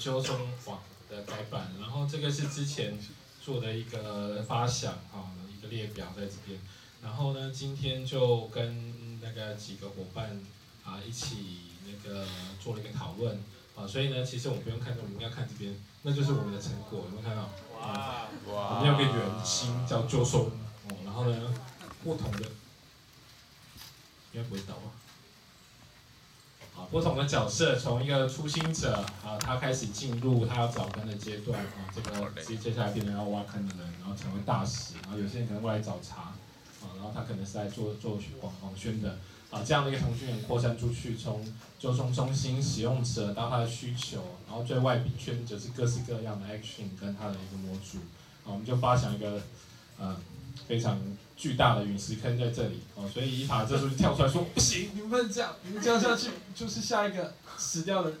纠中网的改版，然后这个是之前做的一个发想啊，一个列表在这边。然后呢，今天就跟那个几个伙伴啊一起那个做了一个讨论啊，所以呢，其实我们不用看这，我们要看这边，那就是我们的成果，有没有看到？哇哇！我们有个圆心叫纠松哦，然后呢，不同的应该不会倒吧？啊，不同的角色，从一个初心者啊，他开始进入他要找坑的阶段啊，这个接接下来变成要挖坑的人，然后成为大使，然后有些人可能过来找茬啊，然后他可能是在做做广广宣的啊，这样的一个腾讯人扩散出去，从就从中心使用者到他的需求，然后最外边圈则是各式各样的 action 跟他的一个模组啊，我们就发想一个呃非常。巨大的陨石坑在这里哦，所以伊塔这时候就跳出来说：“不行，你们不能这样，你们这样下去就是下一个死掉的。”巨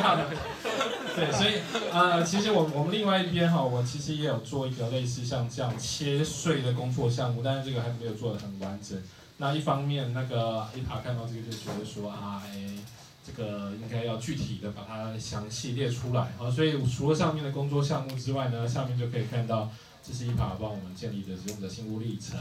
大的，对，所以呃，其实我我们另外一边哈，我其实也有做一个类似像这样切碎的工作项目，但是这个还没有做的很完整。那一方面，那个伊塔看到这个就觉得说啊，哎，这个应该要具体的把它详细列出来啊，所以除了上面的工作项目之外呢，下面就可以看到。这是一把帮我们建立的使用者心路历程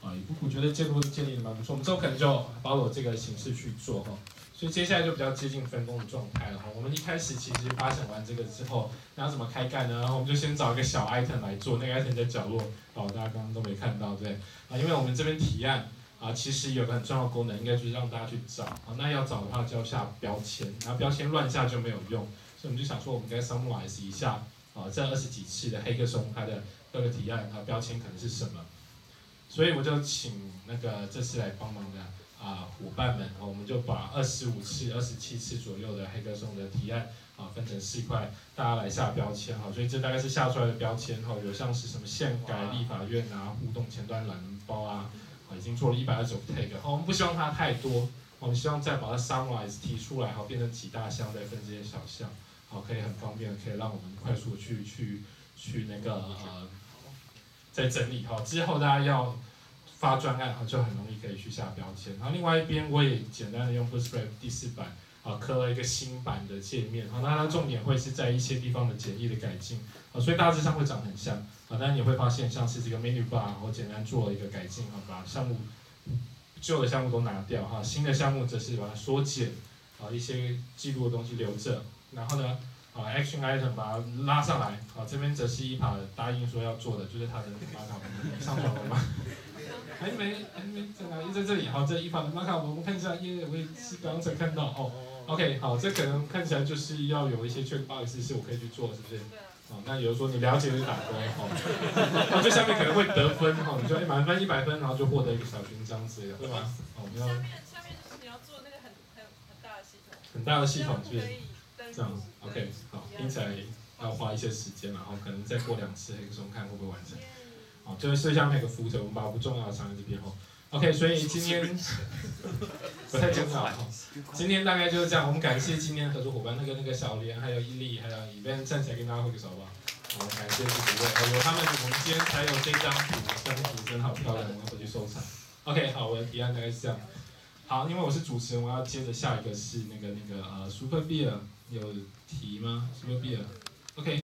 啊，我觉得建路建立的蛮不错。我们之后可能就把我这个形式去做哈，所以接下来就比较接近分工的状态了哈。我们一开始其实发想完这个之后，那怎么开干呢？然后我们就先找一个小 item 来做，那个 item 在角落，哦，大家刚刚都没看到对啊，因为我们这边提案啊，其实有个很重要的功能，应该就是让大家去找啊。那要找的话就要下标签，然后标签乱下就没有用，所以我们就想说，我们该 summarize 一下啊，这二十几次的黑客松它的。各个提案，它标签可能是什么？所以我就请那个这次来帮忙的啊伙伴们，我们就把二十五次、二十七次左右的黑客松的提案啊分成四块，大家来下标签哈。所以这大概是下出来的标签哈，有像是什么宪改、立法院啊、互动前端懒人包，啊已经做了一百二十九 tag，我们不希望它太多，我们希望再把它 summarize 提出来，好变成几大项，再分这些小项，好可以很方便，可以让我们快速去去去那个呃。在整理好，之后大家要发专案，就很容易可以去下标签。然后另外一边我也简单的用 Bootstrap 第四版啊，刻了一个新版的界面。好，那它重点会是在一些地方的简易的改进啊，所以大致上会长很像啊。但你会发现像是这个 Menu Bar，我简单做了一个改进啊，把项目旧的项目都拿掉哈，新的项目则是把它缩减啊，一些记录的东西留着。然后呢？啊，action item 把它拉上来。啊，这边则是一把答应说要做的，就是它的 m a 上传了吗？还 没，还没在哪里？在这里。好，这一把的 markup 我们看一下，因为我也是刚才看到哦。OK，好，这可能看起来就是要有一些 check box 是我可以去做，是不是？哦，那有人说你了解就打勾。哦，那这下面可能会得分。哈，你就哎满分一百分，然后就获得一个小勋章之类的，对吗？哦，我们要。下面下面就是你要做那个很很很大的系统。很大的系统，是不是？这样，OK，好，听起来要花一些时间，然后可能再过两次黑客松看会不会完成。好，就是设下面有个扶手，我们把不重要的藏在这边哦。OK，所以今天 不太重要哈。今天大概就是这样，我们感谢今天合作伙伴，那个那个小莲，还有伊利，还有以便站起来跟大家挥个手吧。好，感谢这几位，有他们，我们今天才有这张图，这张图真的好漂亮，我们回去收藏。OK，好，我的提案大概是这样。好，因为我是主持人，我要接着下一个是那个那个呃，Super Beer。有题吗？？Super beer？OK。